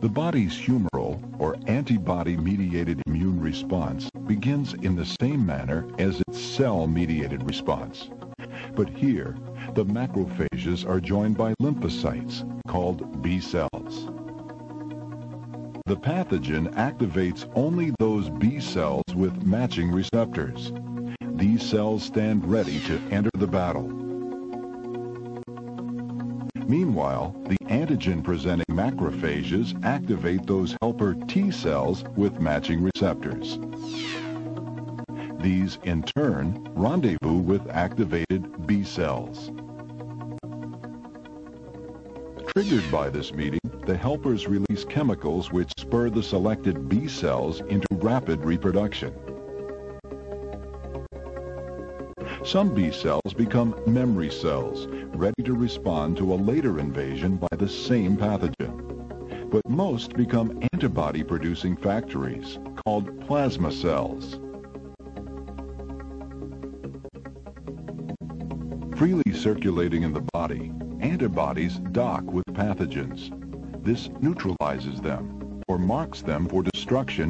The body's humoral or antibody-mediated immune response begins in the same manner as its cell-mediated response. But here, the macrophages are joined by lymphocytes, called B cells. The pathogen activates only those B cells with matching receptors. These cells stand ready to enter the battle. Meanwhile, the antigen-presenting macrophages activate those helper T cells with matching receptors. These, in turn, rendezvous with activated B cells. Triggered by this meeting, the helpers release chemicals which spur the selected B cells into rapid reproduction. Some B cells become memory cells, ready to respond to a later invasion by the same pathogen. But most become antibody-producing factories, called plasma cells. Freely circulating in the body, antibodies dock with pathogens. This neutralizes them, or marks them for destruction